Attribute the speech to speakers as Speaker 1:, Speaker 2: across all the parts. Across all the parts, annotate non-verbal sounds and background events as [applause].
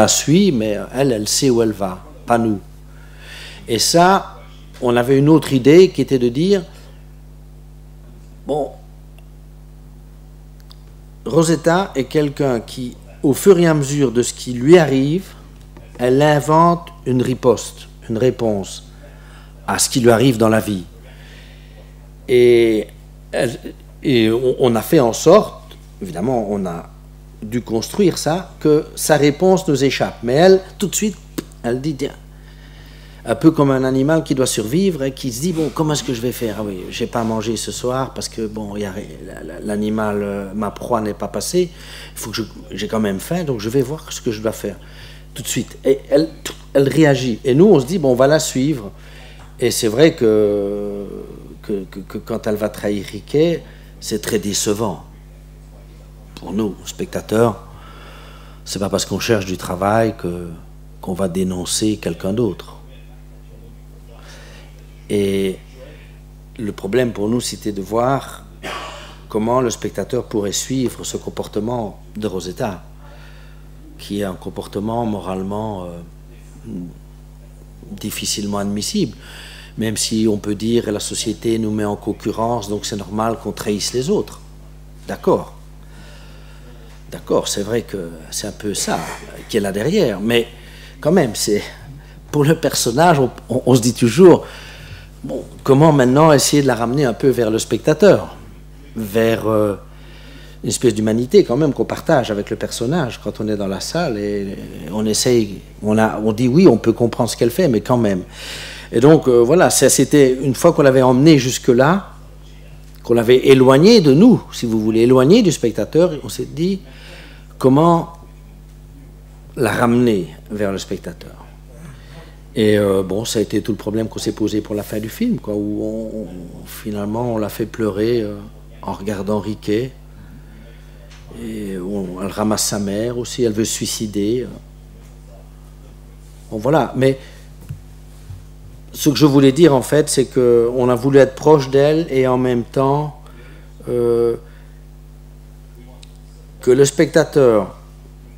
Speaker 1: la suit, mais elle, elle sait où elle va, pas nous. Et ça, on avait une autre idée qui était de dire, bon, Rosetta est quelqu'un qui, au fur et à mesure de ce qui lui arrive, elle invente une riposte, une réponse à ce qui lui arrive dans la vie. Et, et on a fait en sorte, évidemment, on a dû construire ça, que sa réponse nous échappe. Mais elle, tout de suite, elle dit, un peu comme un animal qui doit survivre et qui se dit bon comment est-ce que je vais faire? Ah oui j'ai pas mangé ce soir parce que bon l'animal euh, ma proie n'est pas passée. Faut que j'ai quand même faim donc je vais voir ce que je dois faire. Tout de suite. Et elle elle réagit. Et nous on se dit bon on va la suivre. Et c'est vrai que que, que quand elle va trahir Riquet c'est très décevant pour nous spectateurs c'est pas parce qu'on cherche du travail que qu'on va dénoncer quelqu'un d'autre et le problème pour nous, c'était de voir comment le spectateur pourrait suivre ce comportement de Rosetta, qui est un comportement moralement euh, difficilement admissible, même si on peut dire que la société nous met en concurrence, donc c'est normal qu'on trahisse les autres. D'accord. D'accord, c'est vrai que c'est un peu ça qui est là derrière, mais quand même, c'est pour le personnage, on se dit toujours, comment maintenant essayer de la ramener un peu vers le spectateur, vers euh, une espèce d'humanité quand même qu'on partage avec le personnage quand on est dans la salle et on essaye, on dit oui, on peut comprendre ce qu'elle fait, mais quand même. Et donc euh, voilà, c'était une fois qu'on l'avait emmené jusque-là, qu'on l'avait éloigné de nous, si vous voulez, éloigné du spectateur, on s'est dit comment la ramener vers le spectateur. Et euh, bon, ça a été tout le problème qu'on s'est posé pour la fin du film, quoi, où on, finalement on l'a fait pleurer euh, en regardant Riquet. Et elle ramasse sa mère aussi, elle veut se suicider. Bon, voilà, mais ce que je voulais dire en fait, c'est qu'on a voulu être proche d'elle et en même temps euh, que le spectateur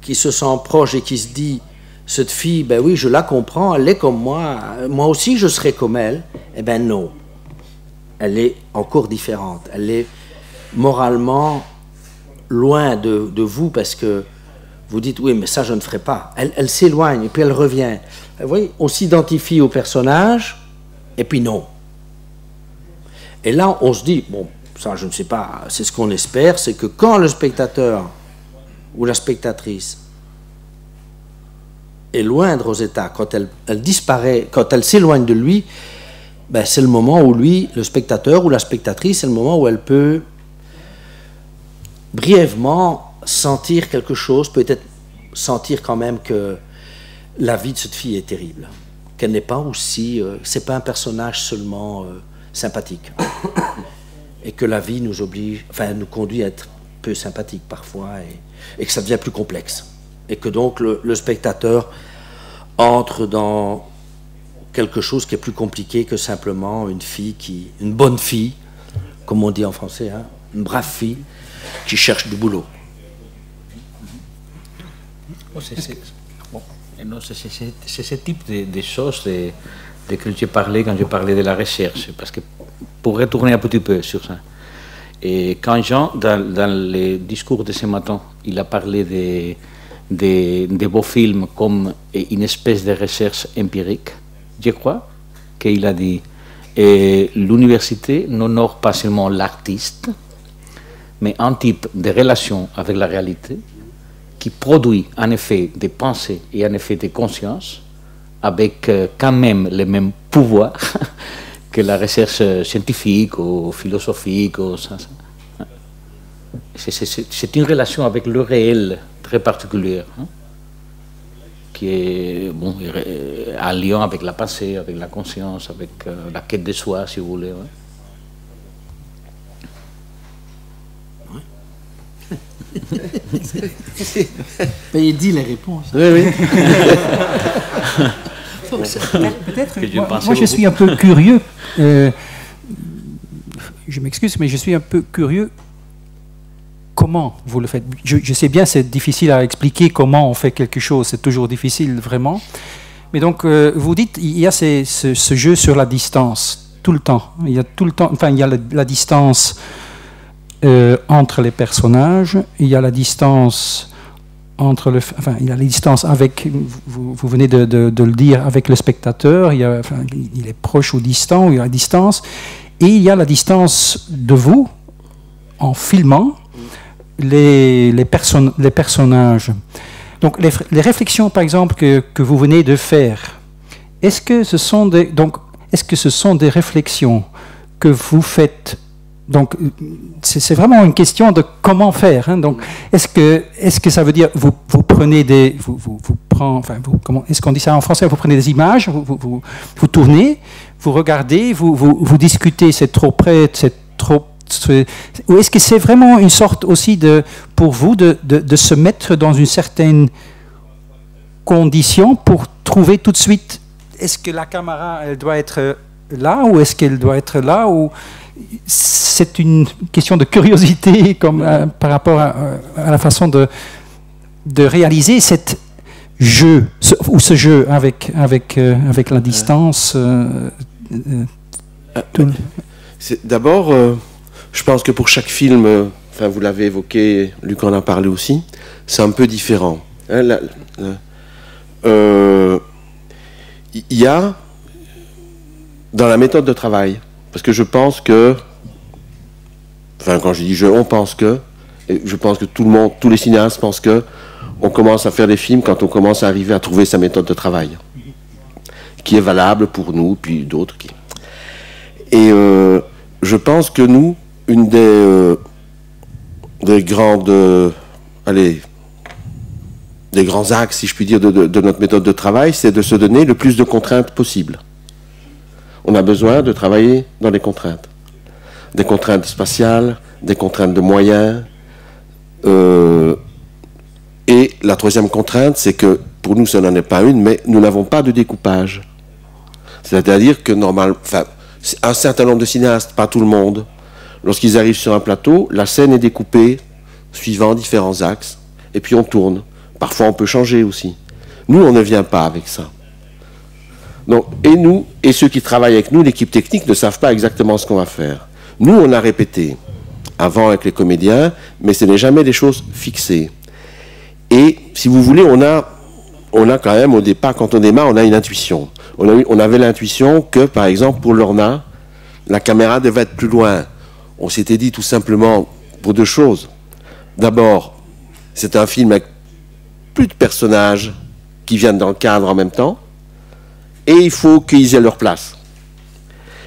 Speaker 1: qui se sent proche et qui se dit cette fille, ben oui, je la comprends, elle est comme moi, moi aussi je serai comme elle. Eh ben non, elle est encore différente, elle est moralement loin de, vous parce que vous dites oui, mais ça je ne ferai pas. Elle, s'éloigne et puis elle revient. Vous voyez, on s'identifie au personnage et puis non. Et là, on se dit, bon, ça je ne sais pas, c'est ce qu'on espère, c'est que quand le spectateur ou la spectatrice est loin de Rosetta, quand elle, disparaît, quand elle s'éloigne de lui, ben, c'est le moment où lui, le spectateur ou la spectatrice, c'est le moment où elle peut brièvement sentir quelque chose, peut-être sentir quand même que la vie de cette fille est terrible, qu'elle n'est pas aussi, euh, c'est pas un personnage seulement euh, sympathique, et que la vie nous oblige, enfin nous conduit à être peu sympathique parfois, et, que ça devient plus complexe. Et que donc le, spectateur entre dans quelque chose qui est plus compliqué que simplement une fille qui, une bonne fille, comme on dit en français, hein, une brave fille qui cherche du boulot.
Speaker 2: C'est ce type de, choses de, que j'ai parlé quand je parlais de la recherche, parce que pour retourner un petit peu sur ça. Et quand Jean, dans, dans le discours de ce matin, il a parlé de de, beaux films comme une espèce de recherche empirique, je crois qu'il a dit l'université n'honore pas seulement l'artiste, mais un type de relation avec la réalité qui produit en effet des pensées et en effet des consciences avec euh, quand même le même pouvoir [laughs] que la recherche scientifique ou philosophique. C'est une relation avec le réel très particulière, hein, qui est bon, à lien avec la pensée, avec la conscience, avec euh, la quête de soi, si vous voulez.
Speaker 1: Mais [laughs] il dit les réponses.
Speaker 2: Oui, oui. [laughs]
Speaker 3: Peut-être. Moi, je suis un peu curieux. Euh, je m'excuse, mais je suis un peu curieux comment vous le faites je, sais bien, c'est difficile à expliquer comment on fait quelque chose, c'est toujours difficile vraiment. Mais donc, euh, vous dites, il y a ce, jeu sur la distance, tout le temps. Il y a tout le temps, enfin, il y a la, distance euh, entre les personnages, il y a la distance entre le, enfin, il y a la distance avec, vous, venez de, le dire, avec le spectateur, il, est proche ou distant, il y a la distance, et il y a la distance de vous en filmant les, les, personnages. Donc les, réflexions, par exemple, que, que vous venez de faire, est-ce que ce donc, est-ce que ce sont des réflexions que vous faites donc, c'est vraiment une question de comment faire. Hein. Donc, est-ce que, est que ça veut dire vous, vous prenez des, vous, vous, vous enfin, vous, comment, est-ce qu'on dit ça en français Vous prenez des images, vous, vous, tournez, vous regardez, vous, vous, discutez, c'est trop près, c'est trop ou est-ce que c'est vraiment une sorte aussi de, pour vous de, de, se mettre dans une certaine condition pour trouver tout de suite, est-ce que la caméra, elle doit être là ou est-ce qu'elle doit être là ou c'est une question de curiosité comme, euh, par rapport à, la façon de, de réaliser cette jeu, ou ce jeu avec, avec, euh, avec la distance. Euh,
Speaker 4: d'abord, je pense que pour chaque film, euh, vous l'avez évoqué, Luc en a parlé aussi, c'est un peu différent. Hein, euh, il y a dans la méthode de travail, parce que je pense que, enfin quand je dis je, on pense que, et je pense que tout le monde, tous les cinéastes pensent que, on commence à faire des films quand on commence à arriver à trouver sa méthode de travail, qui est valable pour nous, puis d'autres qui. Et euh, je pense que nous, une des, euh, des grandes, euh, allez, des grands axes, si je puis dire, de, de, notre méthode de travail, c'est de se donner le plus de contraintes possible. On a besoin de travailler dans les contraintes. Des contraintes spatiales, des contraintes de moyens. Euh, et la troisième contrainte, c'est que pour nous, ce n'en est pas une, mais nous n'avons pas de découpage. C'est-à-dire que normalement, un certain nombre de cinéastes, pas tout le monde, Lorsqu'ils arrivent sur un plateau, la scène est découpée suivant différents axes, et puis on tourne. Parfois on peut changer aussi. Nous, on ne vient pas avec ça. Donc, et nous, et ceux qui travaillent avec nous, l'équipe technique, ne savent pas exactement ce qu'on va faire. Nous, on a répété avant avec les comédiens, mais ce n'est jamais des choses fixées. Et si vous voulez, on a, on a quand même au départ, quand on démarre, on a une intuition. On, a on avait l'intuition que, par exemple, pour Lorna, la caméra devait être plus loin on s'était dit tout simplement pour deux choses. D'abord, c'est un film avec plus de personnages qui viennent dans le cadre en même temps, et il faut qu'ils aient leur place.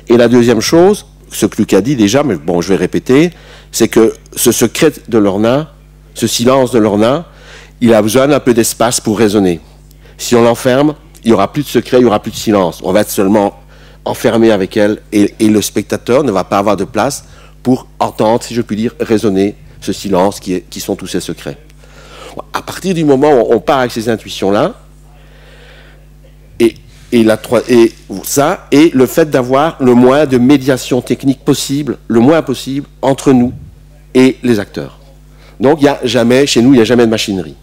Speaker 4: Et la deuxième chose, ce que a dit déjà, mais bon, je vais répéter, c'est que ce secret de Lorna, ce silence de Lorna, il a besoin d'un peu d'espace pour raisonner. Si on l'enferme, il n'y aura plus de secret, il n'y aura plus de silence. On va être seulement enfermé avec elle et, le spectateur ne va pas avoir de place pour entendre, si je puis dire, résonner ce silence qui, qui sont tous ces secrets. À partir du moment où on part avec ces intuitions-là, et, ça, et le fait d'avoir le moins de médiation technique possible, le moins possible, entre nous et les acteurs. Donc, il n'y a jamais, chez nous, il n'y a jamais de machinerie.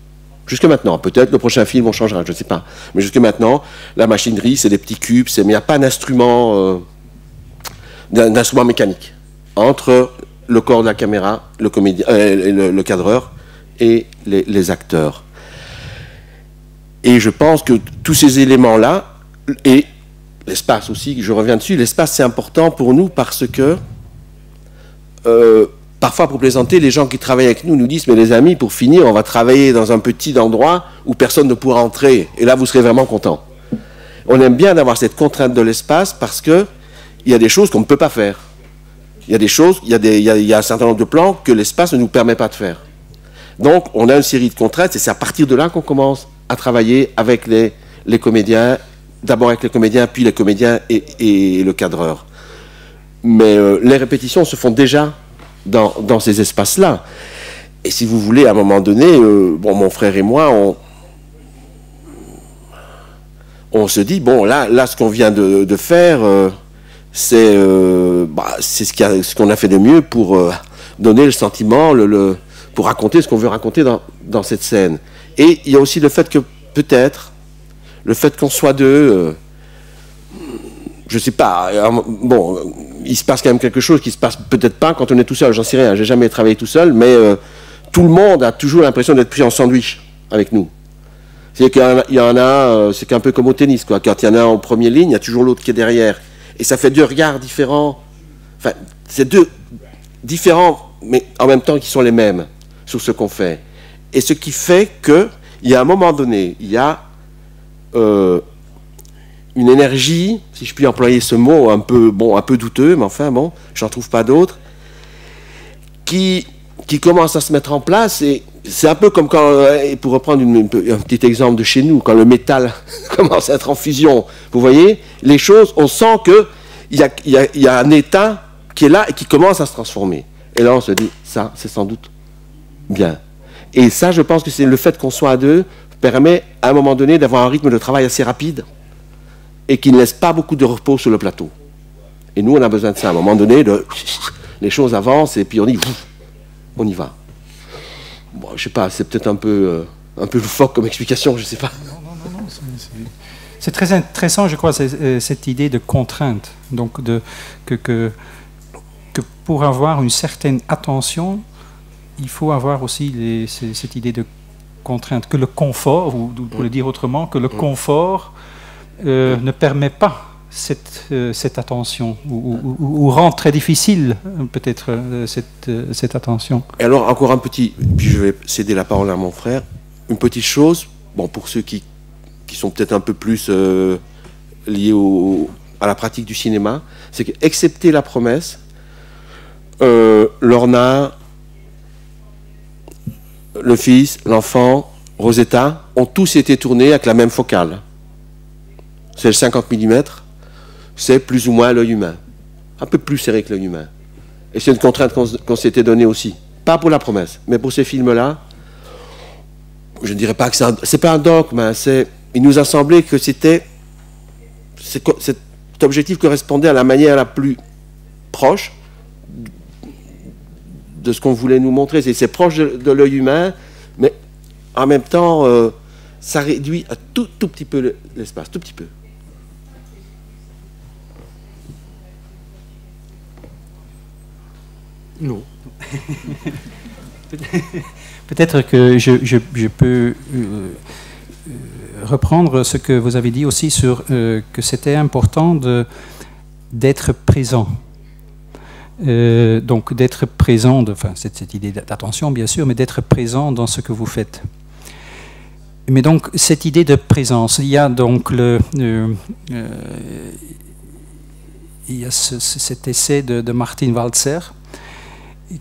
Speaker 4: Jusque maintenant, peut-être le prochain film on changera, je ne sais pas. Mais jusque maintenant, la machinerie, c'est des petits cubes, mais il n'y a pas d'instrument, euh, d'instrument mécanique entre le corps de la caméra, le, comédien, euh, le, cadreur et les, acteurs. Et je pense que tous ces éléments-là, et l'espace aussi, je reviens dessus, l'espace c'est important pour nous parce que euh, parfois pour plaisanter, les gens qui travaillent avec nous nous disent, mais les amis, pour finir, on va travailler dans un petit endroit où personne ne pourra entrer, et là vous serez vraiment content. On aime bien d'avoir cette contrainte de l'espace parce qu'il y a des choses qu'on ne peut pas faire. Il y a des choses, il y a, un certain nombre de plans que l'espace ne nous permet pas de faire. Donc, on a une série de contraintes et c'est à partir de là qu'on commence à travailler avec les comédiens, d'abord avec les comédiens, puis les comédiens et, le cadreur. Mais euh, les répétitions se font déjà dans, dans ces espaces-là. Et si vous voulez, à un moment donné, euh, bon, mon frère et moi, on, on se dit, bon, là, là ce qu'on vient de, faire, euh, euh, bah, c'est ce qu'on a, fait de mieux pour donner le sentiment, le, pour raconter ce qu'on veut raconter dans, dans, cette scène. Et il y a aussi le fait que peut-être, le fait qu'on soit deux, euh, je sais pas, bon, il se passe quand même quelque chose qui se passe peut-être pas quand on est tout seul, j'en sais rien, j'ai jamais travaillé tout seul, mais euh, tout le monde a toujours l'impression d'être pris en sandwich avec nous. C'est qu'il y en a, euh, c'est un peu comme au tennis, quoi. Quand il y en a en première ligne, il y a toujours l'autre qui est derrière. Et ça fait deux regards différents. Enfin, c'est deux différents, mais en même temps qui sont les mêmes sur ce qu'on fait. Et ce qui fait qu'il y a un moment donné, il y a euh, une énergie, si je puis employer ce mot un peu, bon, un peu douteux, mais enfin bon, j'en trouve pas d'autre, qui, commence à se mettre en place et c'est un peu comme quand, euh, pour reprendre un petit exemple de chez nous, quand le métal [laughs] commence à être en fusion. Vous voyez, les choses, on sent qu'il y a, y, y a un état qui est là et qui commence à se transformer. Et là, on se dit, ça, c'est sans doute bien. Et ça, je pense que c'est le fait qu'on soit à deux permet à un moment donné d'avoir un rythme de travail assez rapide et qui ne laisse pas beaucoup de repos sur le plateau. Et nous, on a besoin de ça. À un moment donné, [laughs] les choses avancent et puis on dit, on y va. Bon, je sais pas, c'est peut-être un peu, euh, un peu loufoque comme explication, je sais pas. Non, non, non,
Speaker 3: c'est très intéressant, je crois, euh, cette idée de contrainte. Donc, de, que, pour avoir une certaine attention, il faut avoir aussi cette idée de contrainte. Que le confort, ou pour le dire autrement, que le mm. confort euh, ne permet pas cette, euh, cette attention ou, ou, rend très difficile peut-être euh, cette, cette, attention.
Speaker 4: Et alors encore un petit, puis je vais céder la parole à mon frère, une petite chose, bon pour ceux qui, qui sont peut-être un peu plus liés au, à la pratique du cinéma, c'est qu'excepté la promesse, Lorna, le fils, l'enfant, Rosetta, ont tous été tournés avec la même focale. C'est le 50 mm, c'est plus ou moins l'œil humain. Un peu plus serré que l'œil humain. Et c'est une contrainte qu'on s'était donnée aussi. Pas pour la promesse, mais pour ces films-là, je ne dirais pas que c'est un, pas un dogme, hein, il nous a semblé que c'était, cet objectif correspondait à la manière la plus proche de ce qu'on voulait nous montrer. C'est proche de, l'œil humain, mais en même temps, euh, ça réduit à tout, tout petit peu l'espace, tout petit peu.
Speaker 3: Non. [laughs] Peut-être que je, peux euh, reprendre ce que vous avez dit aussi sur euh, que c'était important d'être présent. Euh, donc d'être présent, enfin cette, idée d'attention bien sûr, mais d'être présent dans ce que vous faites. Mais donc cette idée de présence, il y a donc le, il y a cet essai de, Martin Walzer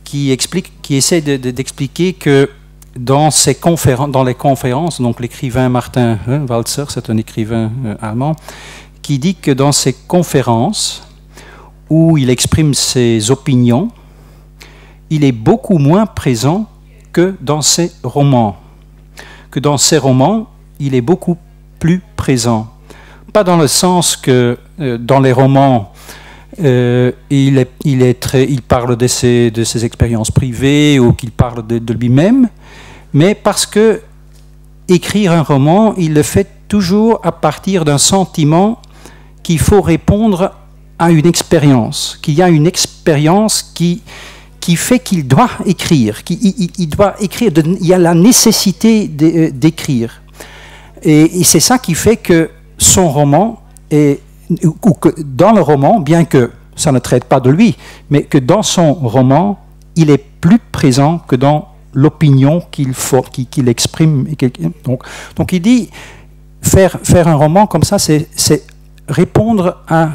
Speaker 3: qui, explique, qui essaie d'expliquer que dans, ces conférences, dans les conférences, donc l'écrivain Martin hein, Walzer, c'est un écrivain euh, allemand, qui dit que dans ces conférences où il exprime ses opinions, il est beaucoup moins présent que dans ses romans. Que dans ses romans, il est beaucoup plus présent. Pas dans le sens que euh, dans les romans, euh, il, parle de ses, de ses expériences privées ou qu'il parle de, lui-même, mais parce que écrire un roman, il le fait toujours à partir d'un sentiment qu'il faut répondre à une expérience, qu'il y a une expérience qui, qui fait qu'il doit écrire, qu'il il, doit écrire, il y a la nécessité euh, d'écrire. Et, c'est ça qui fait que son roman est ou que dans le roman, bien que ça ne traite pas de lui, mais que dans son roman, il est plus présent que dans l'opinion qu'il qu'il exprime. Donc, donc il dit, faire, faire un roman comme ça, c'est répondre à...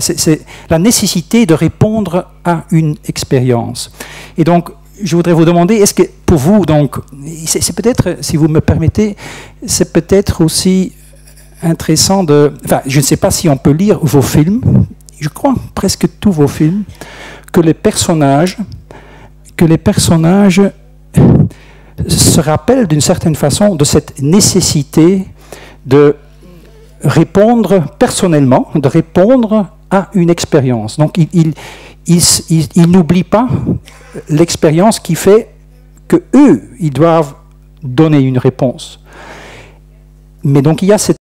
Speaker 3: C'est la nécessité de répondre à une expérience. Et donc, je voudrais vous demander, est-ce que pour vous, donc, c'est peut-être, si vous me permettez, c'est peut-être aussi intéressant de... Enfin, je ne sais pas si on peut lire vos films, je crois presque tous vos films, que les personnages, que les personnages se rappellent d'une certaine façon de cette nécessité de répondre personnellement, de répondre à une expérience. Donc il, il, pas l'expérience qui fait que eux, ils doivent donner une réponse. Mais donc il y a cette